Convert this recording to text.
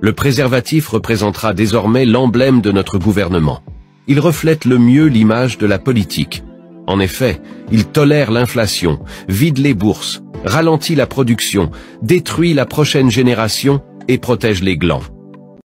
Le préservatif représentera désormais l'emblème de notre gouvernement. Il reflète le mieux l'image de la politique. En effet, il tolère l'inflation, vide les bourses, ralentit la production, détruit la prochaine génération et protège les glands.